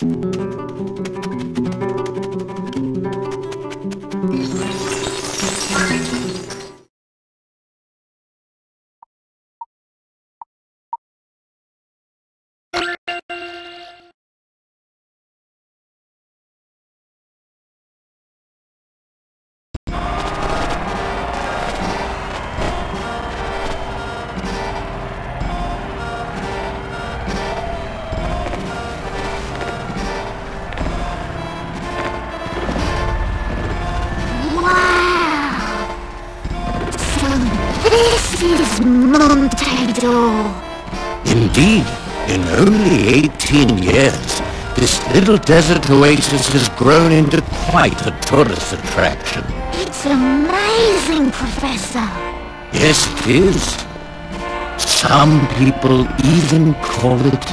Wow! This is Monte d'Or. Indeed, in only 18 years, this little desert oasis has grown into quite a tourist attraction. It's amazing, Professor. Yes, it is. Some people even call it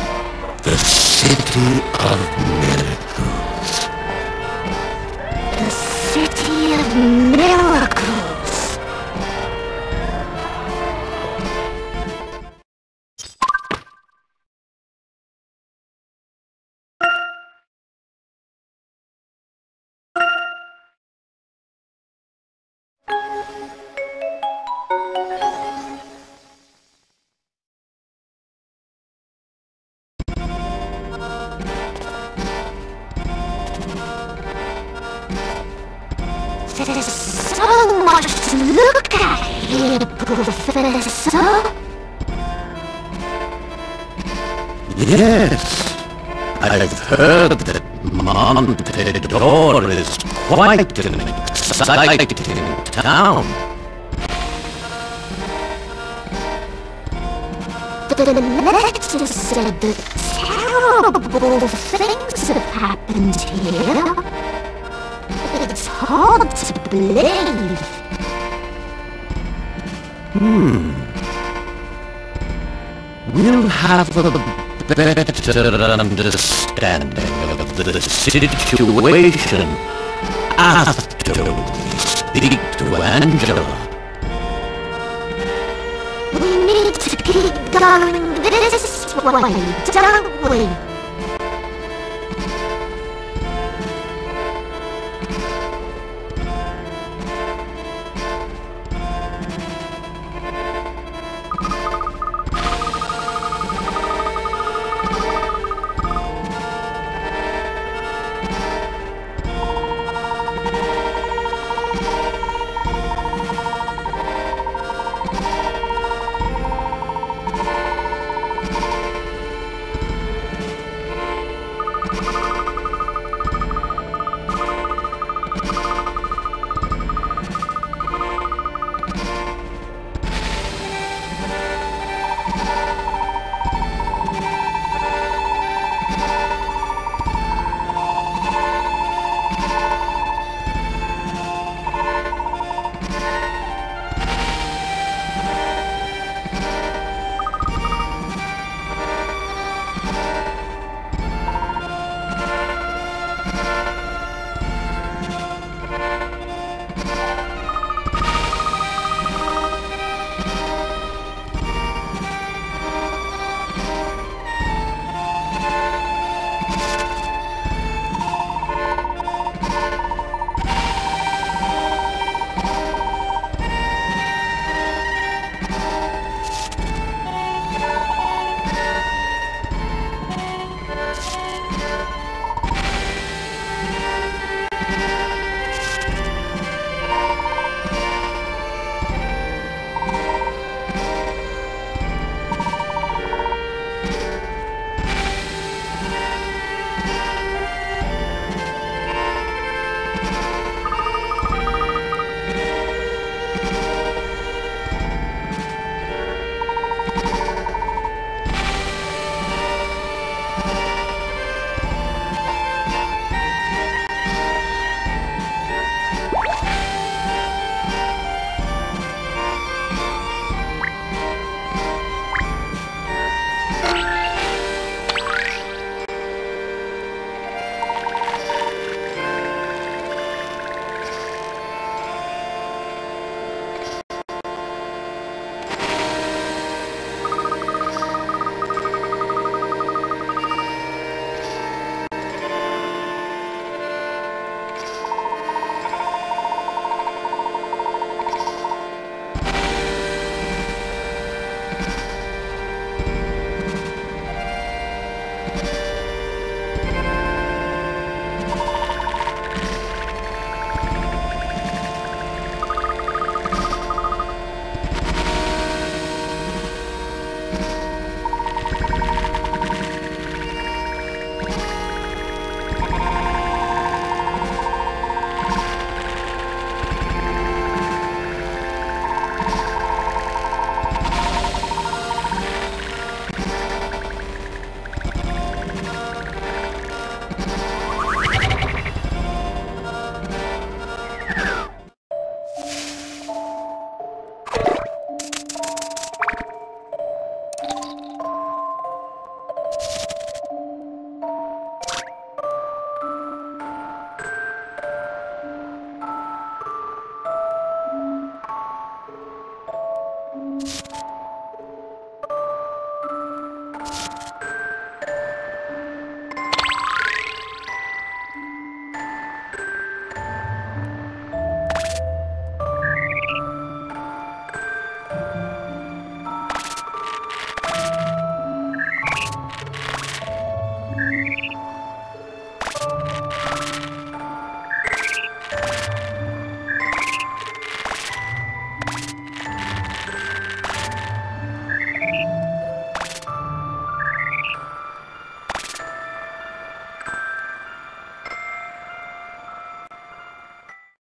the City of Miracles. The City of Miracles. Yes, I've heard that Monte d'Or is quite an exciting town. The letter said that terrible things have happened here. It's hard to believe. Hmm. We'll have a better understanding of the situation after we speak to Angela. We need to keep going this way, don't we?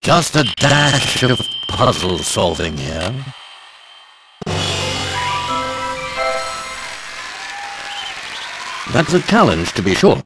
Just a dash of puzzle solving here. That's a challenge, to be sure.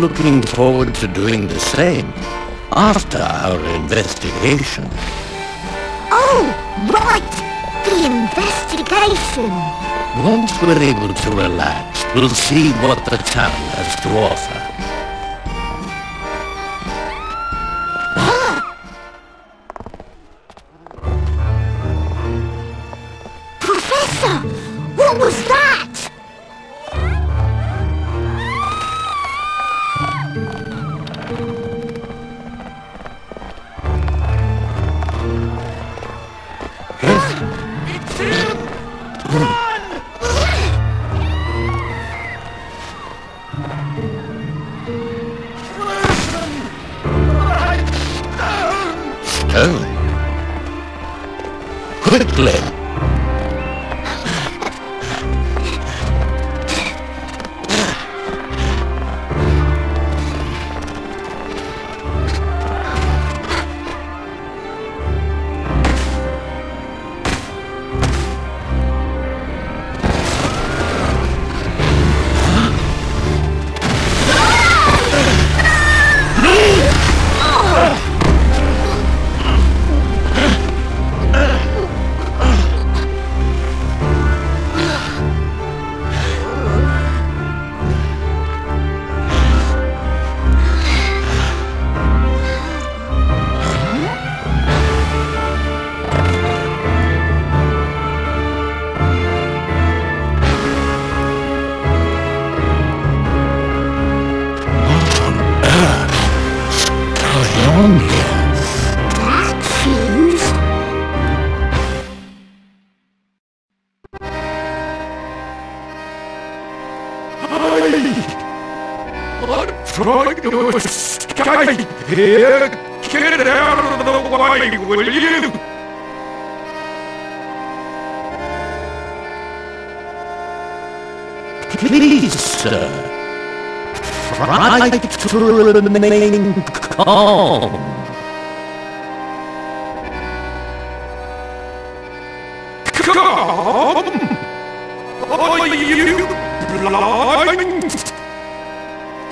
Looking forward to doing the same after our investigation. Oh, right! The investigation! Once we're able to relax, we'll see what the town has to offer. Quickly! I'm trying to escape here. Get out of the way, will you? Please, sir. Try to remain calm. Come! Are you blind?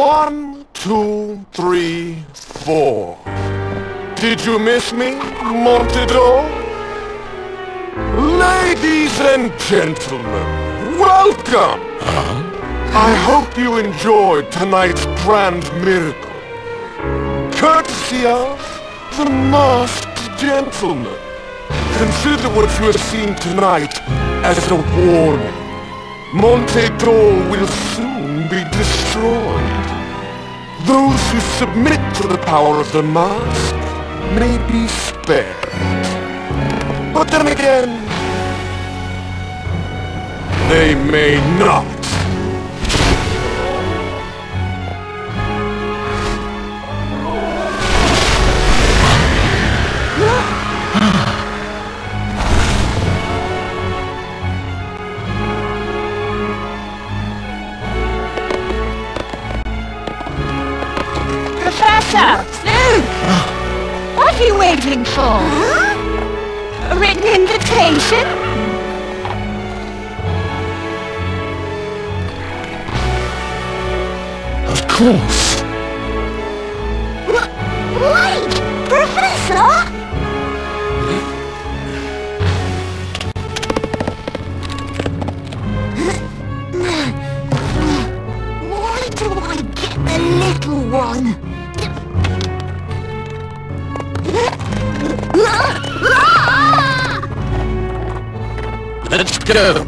One, two, three, four. Did you miss me, Monte d'Or? Ladies and gentlemen, welcome! Huh? I hope you enjoyed tonight's grand miracle. Courtesy of the masked gentleman. Consider what you have seen tonight as a warning. Monte d'Or will soon be destroyed. Those who submit to the power of the mask may be spared. But then again, they may not. Professor! Luke! What are you waiting for? A written invitation? Of course. Wait! Professor! Why do I get the little one? Go.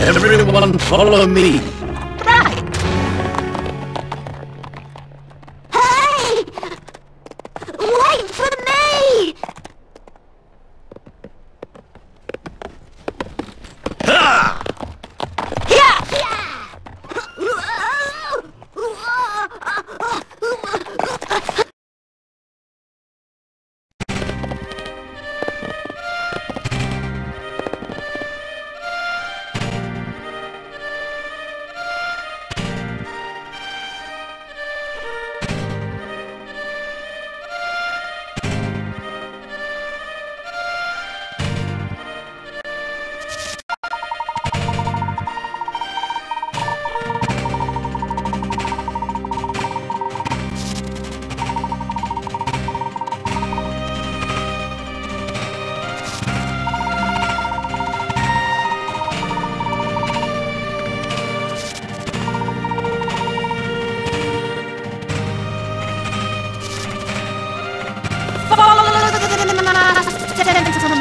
Everyone follow me. gentlemen.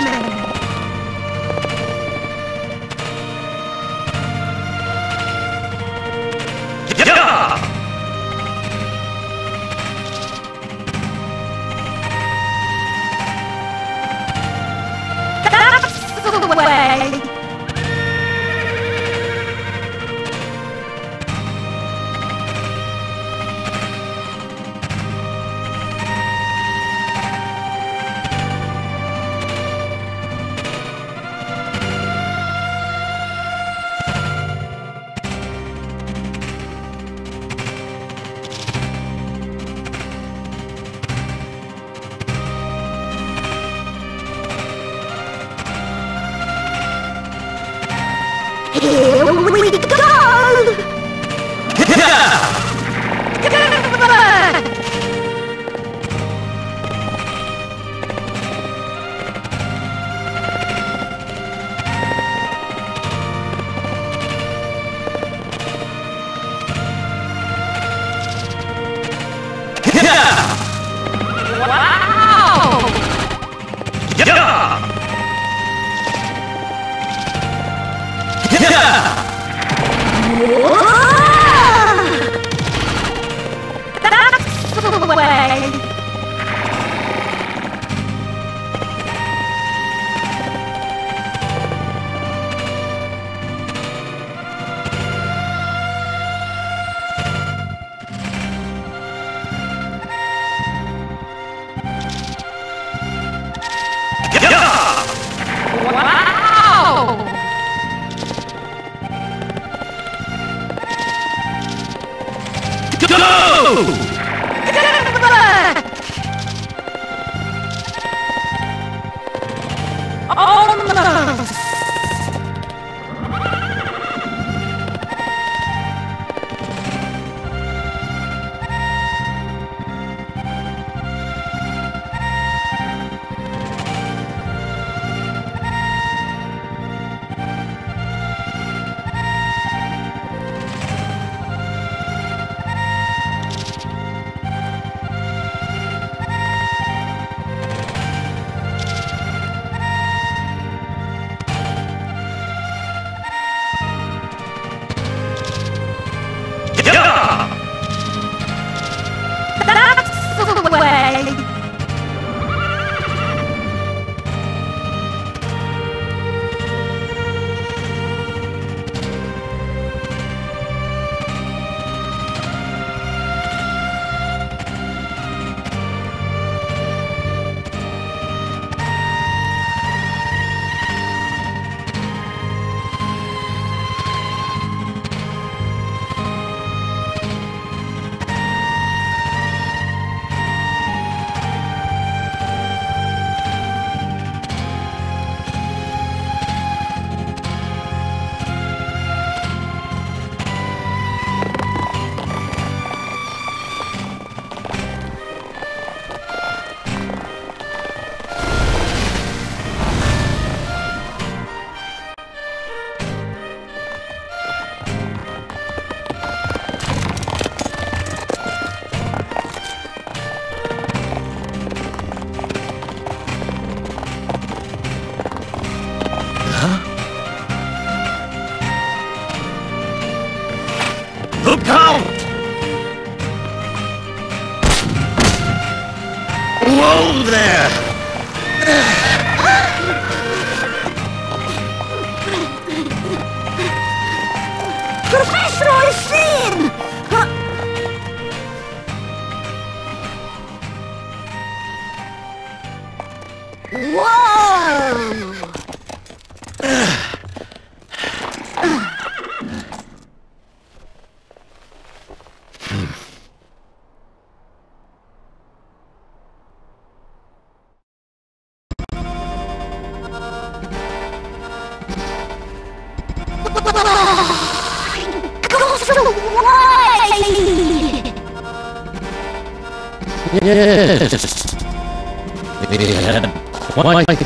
Had quite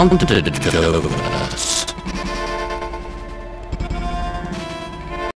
advantageous.